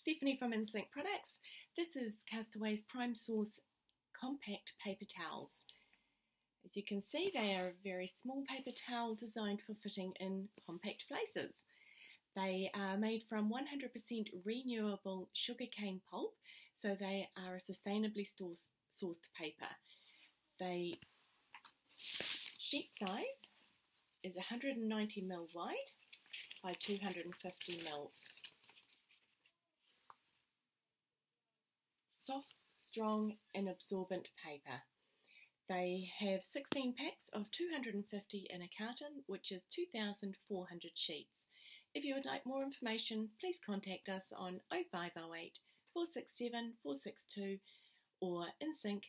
Stephanie from Insinc Products. This is Castaway's Primesource Compact Paper Towels. As you can see, they are a very small paper towel designed for fitting in compact places. They are made from 100% renewable sugarcane pulp, so they are a sustainably sourced paper. They sheet size is 190ml wide by 250ml soft, strong and absorbent paper. They have 16 packs of 250 in a carton, which is 2,400 sheets. If you would like more information, please contact us on 0508 467 462 or insinc.co.nz.